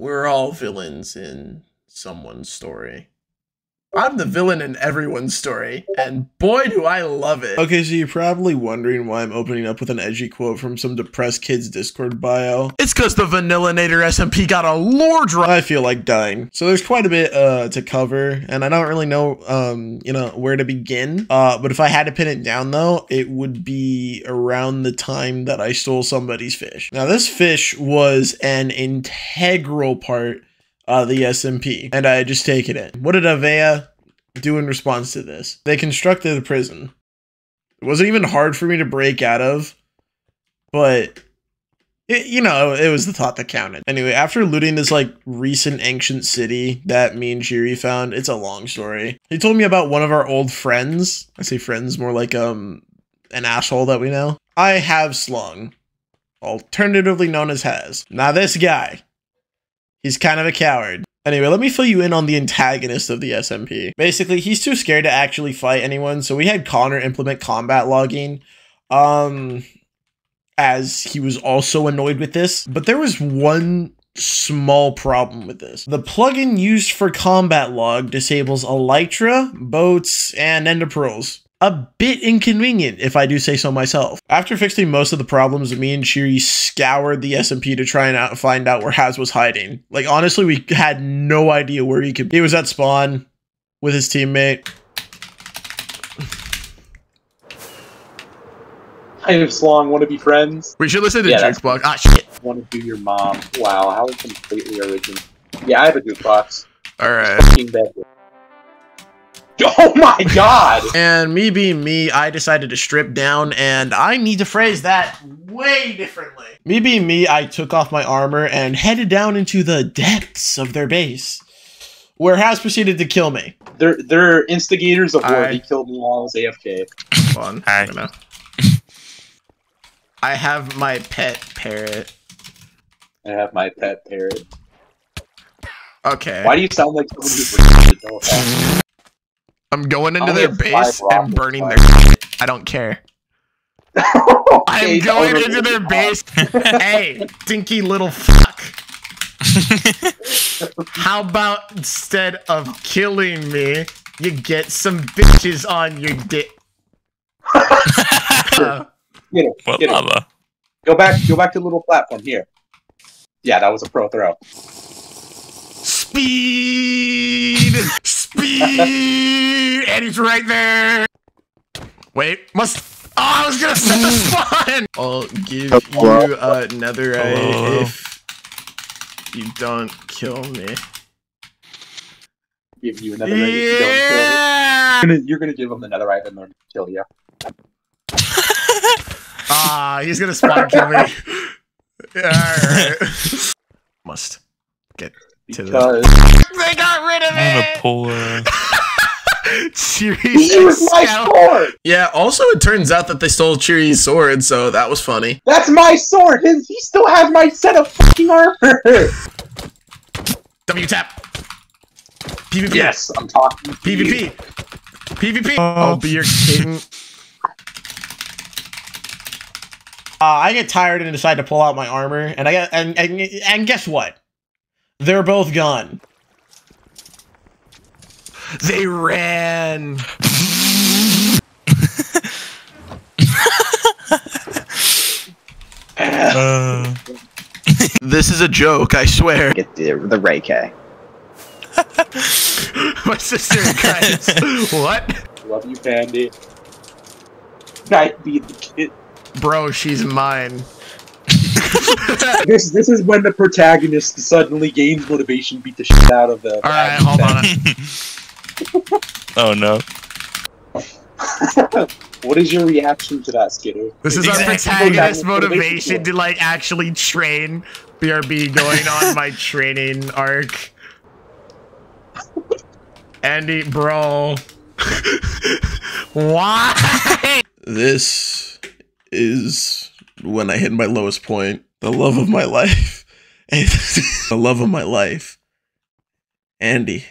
we're all villains in someone's story. I'm the villain in everyone's story, and boy, do I love it. Okay, so you're probably wondering why I'm opening up with an edgy quote from some depressed kid's Discord bio. It's because the Vanillinator SMP got a lore drop. I feel like dying. So there's quite a bit uh, to cover, and I don't really know, um, you know, where to begin. Uh, but if I had to pin it down, though, it would be around the time that I stole somebody's fish. Now, this fish was an integral part uh, the SMP, and I had just taken it. What did Avea do in response to this? They constructed a prison. It wasn't even hard for me to break out of, but it, you know, it was the thought that counted. Anyway, after looting this like recent ancient city that me and Jiri found, it's a long story. He told me about one of our old friends. I say friends more like um an asshole that we know. I have slung, alternatively known as has. Now this guy, He's kind of a coward. Anyway, let me fill you in on the antagonist of the SMP. Basically, he's too scared to actually fight anyone, so we had Connor implement combat logging. Um as he was also annoyed with this, but there was one small problem with this. The plugin used for combat log disables Elytra, boats, and ender pearls a bit inconvenient, if I do say so myself. After fixing most of the problems, me and Shiri scoured the SMP to try and out, find out where Haz was hiding. Like, honestly, we had no idea where he could be. He was at spawn with his teammate. Hi, Slong. Want to be friends? We should listen to yeah, Jukebox. Ah, shit. Want to do your mom. Wow, how completely original. Yeah, I have a jukebox. All right. Oh my god! and me being me, I decided to strip down, and I need to phrase that way differently. Me being me, I took off my armor and headed down into the depths of their base, where Haz proceeded to kill me. They're they're instigators of war. They killed me while I was AFK. Fun. I know. I have my pet parrot. I have my pet parrot. Okay. Why do you sound like someone who's I'm going into their base and burning their shit. I don't care. I'm going into their base. hey, stinky little fuck. How about instead of killing me, you get some bitches on your dick? uh, get it, what get lava? Go back, go back to the little platform here. Yeah, that was a pro throw. Speed! Speed! and he's right there! Wait, must... Oh, I was gonna set the spawn! I'll give you uh, netherite if you don't kill me. Give you another yeah! if you don't kill me. You're gonna, you're gonna give him the netherite and then kill you. ah, he's gonna spawn kill me. Alright. Must get to the. They got rid of I'm it. Pull, uh... Chiri's my sword. Yeah. Also, it turns out that they stole Chiri's sword, so that was funny. That's my sword. His, he still has my set of fucking armor. W tap. PvP. Yes, I'm talking. PvP. PvP. Oh. I'll be your king. Uh, I get tired and decide to pull out my armor, and I get and and, and guess what? They're both gone. They ran. uh. this is a joke, I swear. Get the, the Ray K. My sister cries. what? Love you, Pandy. Night be the kid. Bro, she's mine. this this is when the protagonist suddenly gains motivation, beat the shit out of the. All right, hold on. oh no. what is your reaction to that, Skitter? This is our protagonist motivation to like actually train. BRB going on my training arc. Andy, bro. Why? This is when I hit my lowest point, the love of my life, the love of my life, Andy,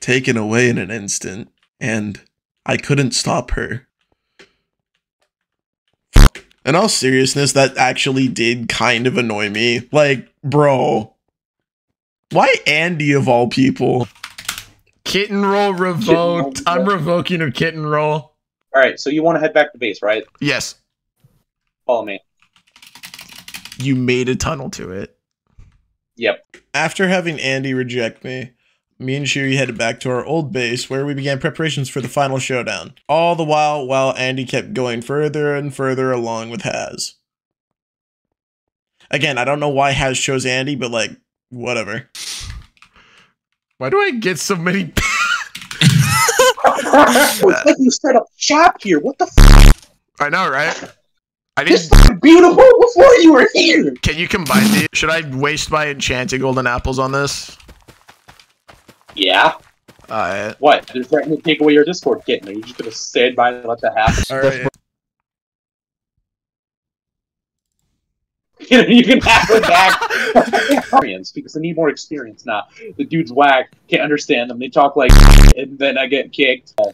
taken away in an instant, and I couldn't stop her. In all seriousness, that actually did kind of annoy me. Like, bro, Why Andy of all people? Kitten roll revoked. Kitten roll. I'm revoking a kitten roll. All right, so you want to head back to base, right? Yes, Follow me. You made a tunnel to it. Yep. After having Andy reject me, me and Shiri headed back to our old base where we began preparations for the final showdown. All the while, while Andy kept going further and further along with Haz. Again, I don't know why Haz chose Andy, but like, whatever. Why do I get so many? it's like you set up shop here. What the f? I know, right? I This didn't. looked beautiful before you were here. Can you combine these? Should I waste my enchanted golden apples on this? Yeah. Alright. What? They're threatening to take away your Discord kitten. Are you just gonna stand by and let that happen? Alright. you know, you can have it back. experience because I need more experience now. The dude's whack. Can't understand them. They talk like, and then I get kicked. Uh,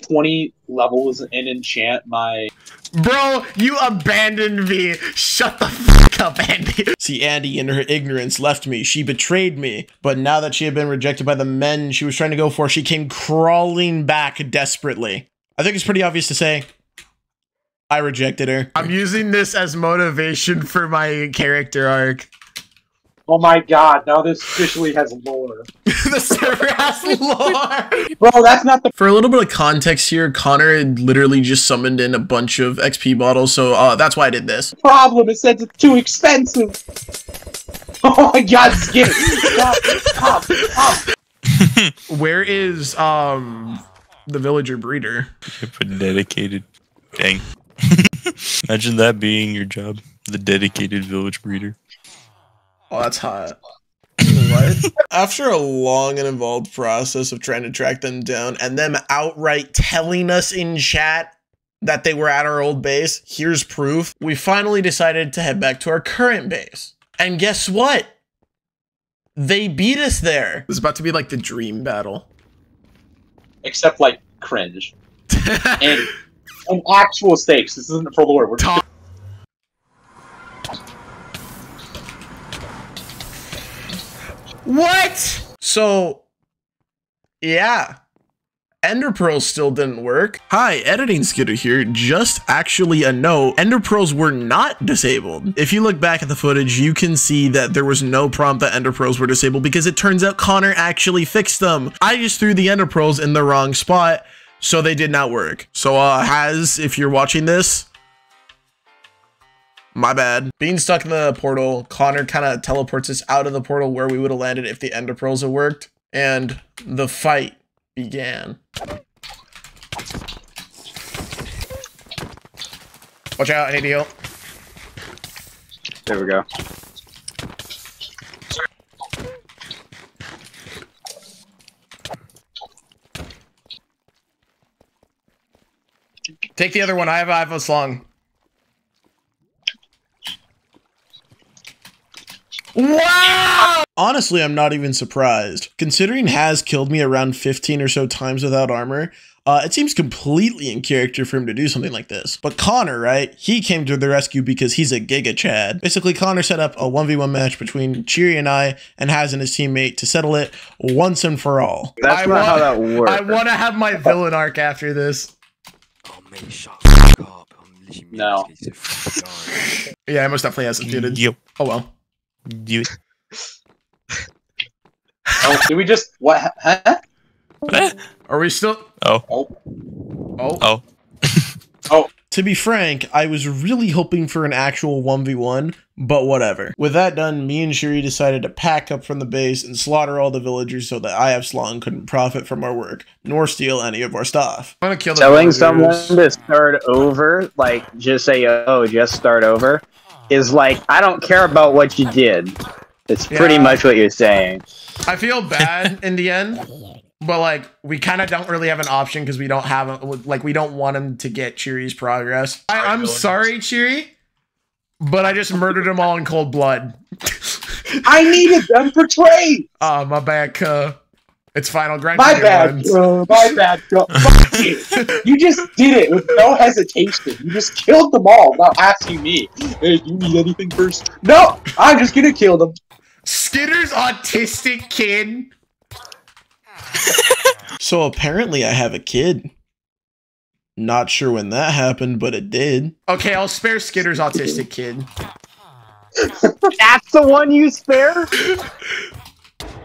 Twenty levels and enchant my. Bro, you abandoned me. Shut the fuck up, Andy. See, Andy, in her ignorance, left me. She betrayed me. But now that she had been rejected by the men she was trying to go for, she came crawling back desperately. I think it's pretty obvious to say I rejected her. I'm using this as motivation for my character arc. Oh my god! Now this officially has lore. the server has lore. Bro, that's not the For a little bit of context here, Connor had literally just summoned in a bunch of XP bottles, so uh, that's why I did this. problem. It says it's too expensive. Oh my god, skip it. Stop, stop, stop. Where is um the villager breeder? You're a dedicated. Dang. Imagine that being your job. The dedicated village breeder. Oh, that's hot. what? After a long and involved process of trying to track them down and them outright telling us in chat that they were at our old base, here's proof. We finally decided to head back to our current base. And guess what? They beat us there. It was about to be like the dream battle. Except like cringe and and actual stakes. This isn't for lore. We're What? So, yeah. Ender Pearls still didn't work. Hi, Editing Skitter here. Just actually a note, Ender Pearls were not disabled. If you look back at the footage, you can see that there was no prompt that Ender Pearls were disabled because it turns out Connor actually fixed them. I just threw the Ender Pearls in the wrong spot, so they did not work. So, uh, Has, if you're watching this, my bad. Being stuck in the portal, Connor kind of teleports us out of the portal where we would have landed if the Ender Pearls had worked. And the fight began. Watch out, I need to heal. There we go. Take the other one. I have, I have a slung. Wow! Honestly, I'm not even surprised. Considering Has killed me around 15 or so times without armor, uh, it seems completely in character for him to do something like this. But Connor, right? He came to the rescue because he's a Giga Chad. Basically, Connor set up a 1v1 match between Cheery and I, and Has and his teammate to settle it once and for all. That's I not how want- that works. I want to have my villain arc after this. Oh, mate, shut up. I'm literally No. so fucking. Yeah, I most definitely has muted. Yep. Oh well. You. Oh, did we just what? Huh? Are we still? Oh. Oh, Oh. oh. oh. To be frank, I was really hoping for an actual 1v1, but whatever. With that done, me and Shuri decided to pack up from the base and slaughter all the villagers so that IF Slong couldn't profit from our work, nor steal any of our stuff. I'm gonna kill the Telling villagers. someone to start over, like just say, "Oh, just start over," is like, I don't care about what you did. It's pretty much what you're saying. I feel bad in the end, but like we kind of don't really have an option because we don't have a, like we don't want him to get Cheery's progress. I, I'm sorry, Cheery, but I just murdered them all in cold blood. I needed them for trade. Oh, my bad, uh, It's final grind. My bad, bro. My bad, bro. Fuck you. You just did it with no hesitation. You just killed them all without asking me. Hey, do you need anything first? No, I'm just gonna kill them. Skitter's autistic kid. so apparently I have a kid. Not sure when that happened, but it did. Okay, I'll spare Skitter's autistic kid. That's the one you spare?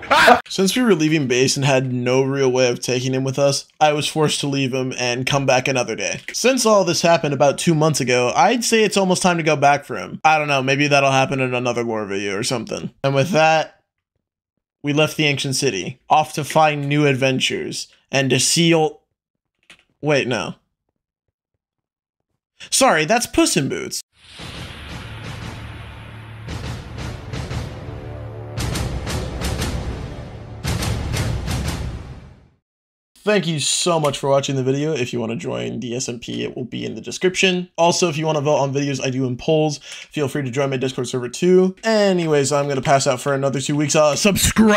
Since we were leaving base and had no real way of taking him with us, I was forced to leave him and come back another day. Since all this happened about two months ago, I'd say it's almost time to go back for him. I don't know, maybe that'll happen in another lore video or something. And with that, we left the ancient city, off to find new adventures and to seal. Wait, no. Sorry, that's Puss in Boots. Thank you so much for watching the video. If you want to join the SMP, it will be in the description. Also, if you want to vote on videos I do in polls, feel free to join my Discord server too. Anyways, I'm going to pass out for another two weeks. Uh, subscribe!